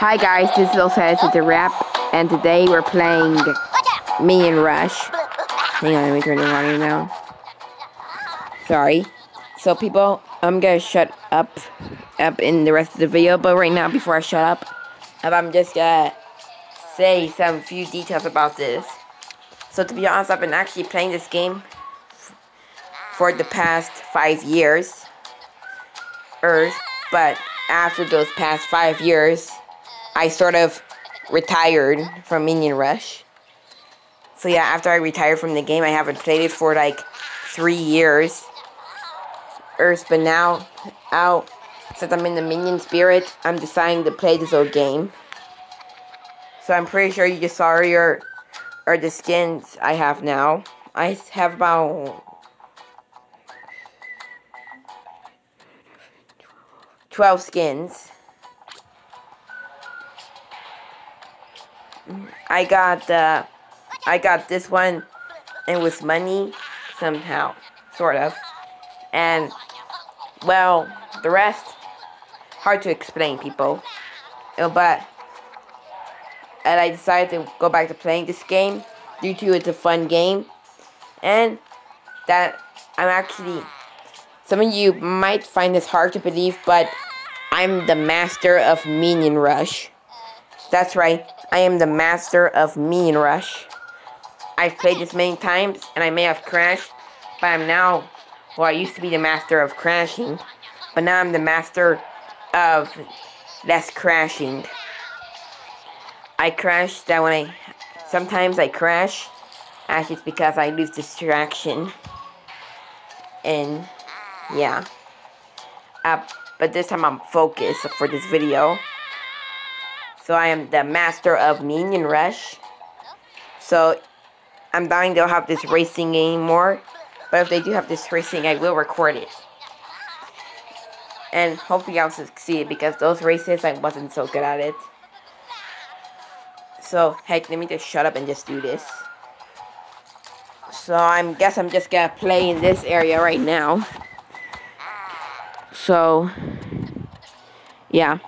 Hi guys, this is Says it's a rap, and today we're playing Minion Rush. Hang on, let me turn the volume down. Sorry. So people, I'm gonna shut up up in the rest of the video, but right now, before I shut up, I'm just gonna say some few details about this. So to be honest, I've been actually playing this game for the past five years. Earth, but after those past five years, I sort of retired from Minion Rush. So yeah, after I retired from the game, I haven't played it for like three years. Earth, but now, out, since I'm in the Minion spirit, I'm deciding to play this old game. So I'm pretty sure you just saw your, or the skins I have now. I have about 12 skins. I got uh, I got this one and with money somehow, sort of. And well, the rest hard to explain, people. Uh, but and I decided to go back to playing this game due to it's a fun game and that I'm actually some of you might find this hard to believe, but I'm the master of Minion Rush. That's right, I am the master of Minion Rush. I've played this many times, and I may have crashed, but I'm now, well, I used to be the master of crashing, but now I'm the master of less crashing. I crash that when I, sometimes I crash, actually it's because I lose distraction, and, yeah. Uh, but this time I'm focused for this video. So I am the master of Minion Rush. So I'm dying they'll have this racing anymore. But if they do have this racing, I will record it. And hopefully I'll succeed because those races I wasn't so good at it. So heck, let me just shut up and just do this. So I guess I'm just gonna play in this area right now. So, yeah.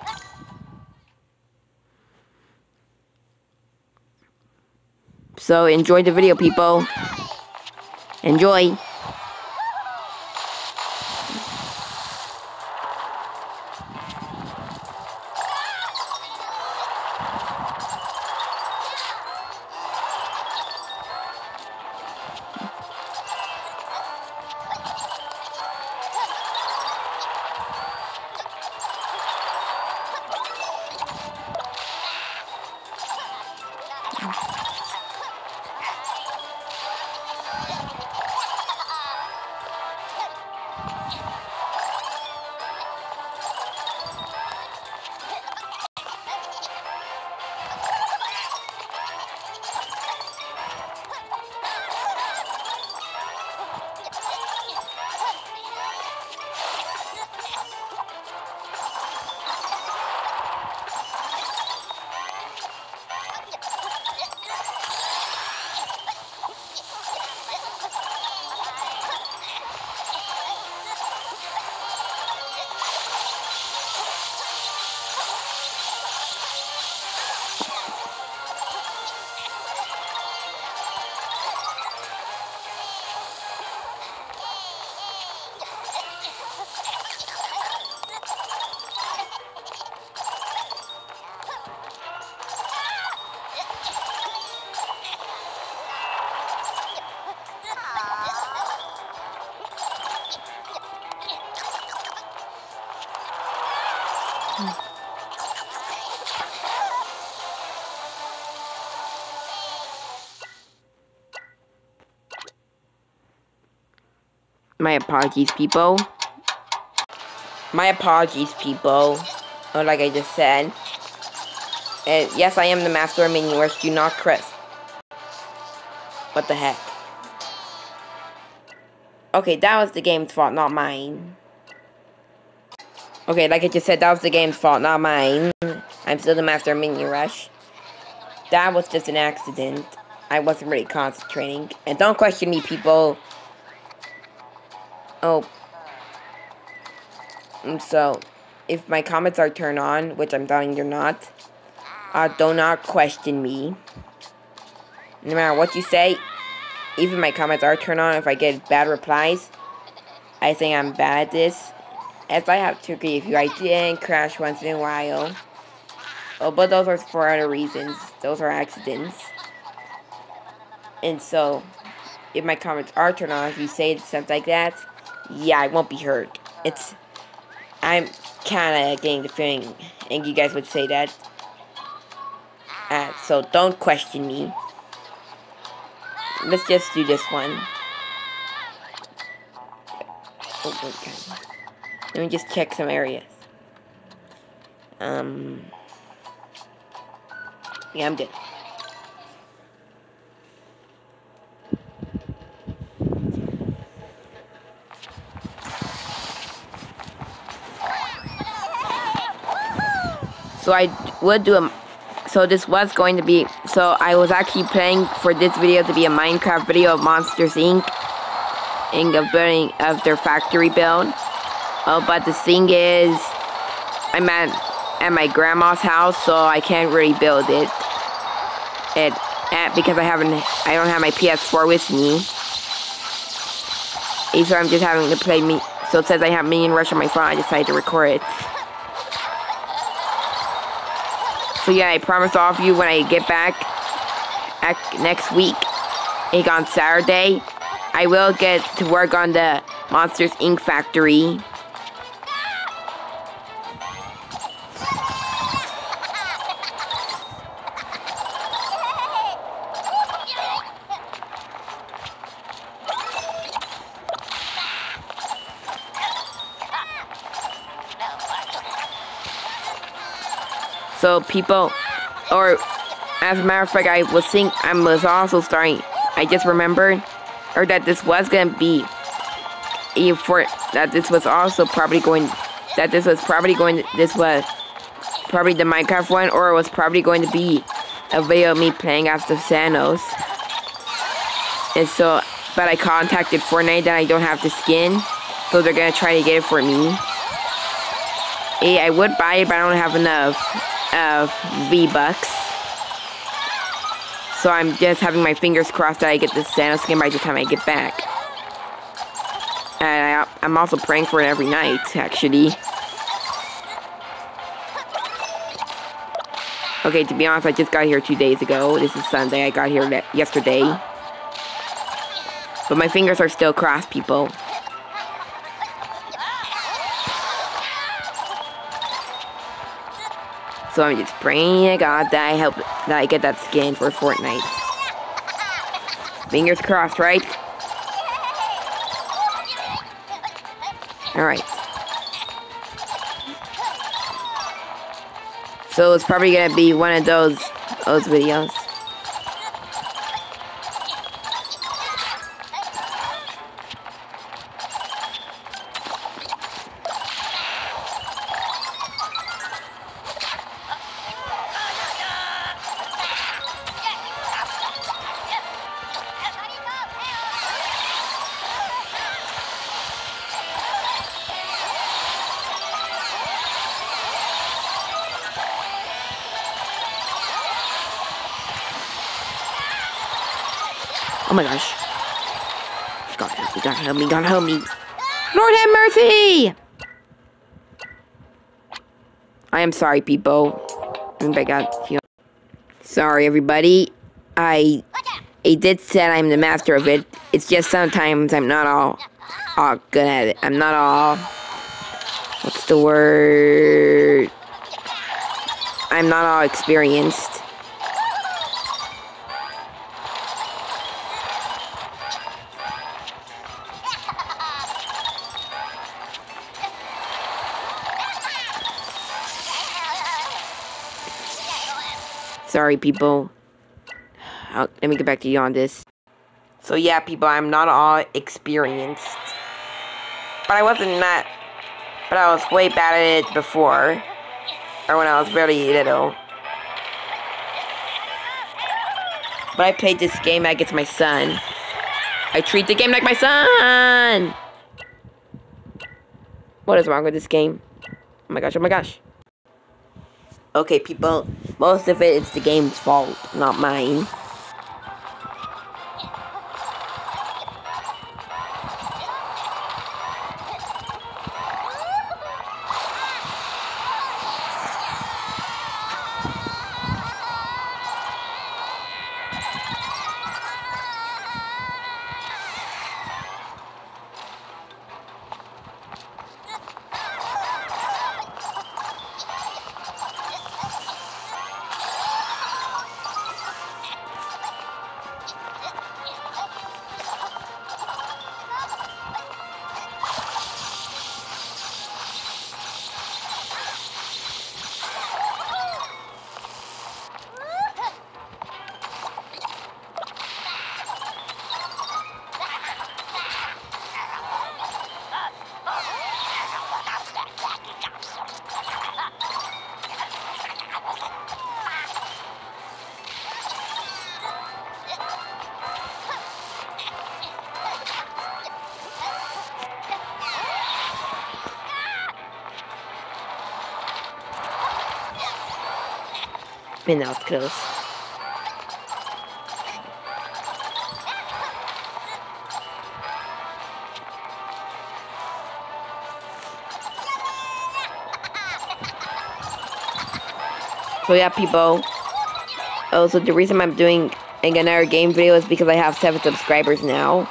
So, enjoy the video, people. Enjoy. My apologies, people. My apologies, people. Or like I just said. And yes, I am the master of minion rush. Do not Chris. What the heck? Okay, that was the game's fault, not mine. Okay, like I just said, that was the game's fault, not mine. I'm still the master of Minion Rush. That was just an accident. I wasn't really concentrating. And don't question me, people. Oh. So, if my comments are turned on, which I'm doubting you're not, Uh, do not question me. No matter what you say, even my comments are turned on if I get bad replies. I think I'm bad at this. As I have to agree with you, I did crash once in a while. Oh, but those are for other reasons. Those are accidents. And so, if my comments are turned on, if you say something like that, yeah, I won't be hurt. It's, I'm kind of getting the feeling, and you guys would say that. Uh, so don't question me. Let's just do this one. Oh, okay. Let me just check some areas. Um. Yeah, I'm good. So I would do a so this was going to be so I was actually planning for this video to be a Minecraft video of Monsters Inc. and of building of their factory build. Oh, but the thing is, I'm at at my grandma's house, so I can't really build it. It at because I haven't I don't have my PS4 with me. So I'm just having to play me. So it says I have Minion Rush on my phone. I decided to record it. So yeah, I promise all of you when I get back next week, like on Saturday, I will get to work on the Monsters Inc. factory. So people, or as a matter of fact, I was think I was also starting. I just remembered, or that this was gonna be, for that this was also probably going, that this was probably going. This was probably the Minecraft one, or it was probably going to be a video of me playing after Thanos. And so, but I contacted Fortnite that I don't have the skin, so they're gonna try to get it for me. Hey, I would buy it, but I don't have enough of V-Bucks. So I'm just having my fingers crossed that I get this Santa skin by the time I get back. And I, I'm also praying for it every night, actually. Okay, to be honest, I just got here two days ago. This is Sunday. I got here yesterday. But my fingers are still crossed, people. So I'm just praying to God that I help that I get that skin for Fortnite. Fingers crossed, right? Alright. So it's probably gonna be one of those those videos. Oh my gosh. God help me, God help me, God help me. Lord have mercy! I am sorry, people. I got you. Sorry, everybody. I, I did say I'm the master of it. It's just sometimes I'm not all, all good at it. I'm not all. What's the word? I'm not all experienced. Sorry, people. I'll, let me get back to you on this. So yeah, people, I'm not all experienced. But I wasn't that... But I was way bad at it before. Or when I was very little. But I played this game like it's my son. I treat the game like my son! What is wrong with this game? Oh my gosh, oh my gosh. Okay, people. most of it is the game's fault, not mine. Man, that close. So yeah, people. Oh, so the reason I'm doing another game video is because I have seven subscribers now.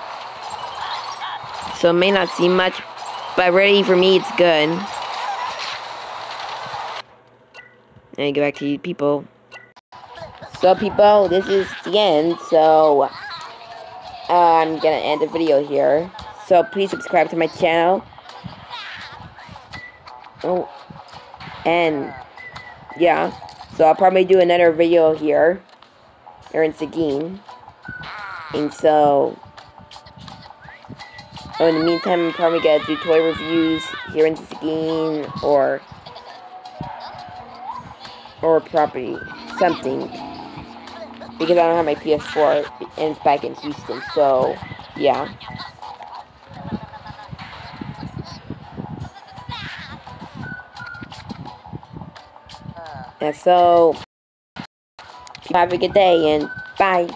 So it may not seem much, but really for me it's good. And get back to you people. So people, this is the end, so uh, I'm gonna end the video here. So please subscribe to my channel. Oh, and yeah, so I'll probably do another video here, or in Seguin. And so, oh, in the meantime, I'm probably gonna do toy reviews here in Seguin, or, or property, something because I don't have my PS4 and it's back in Houston, so yeah. And so, have a good day and bye.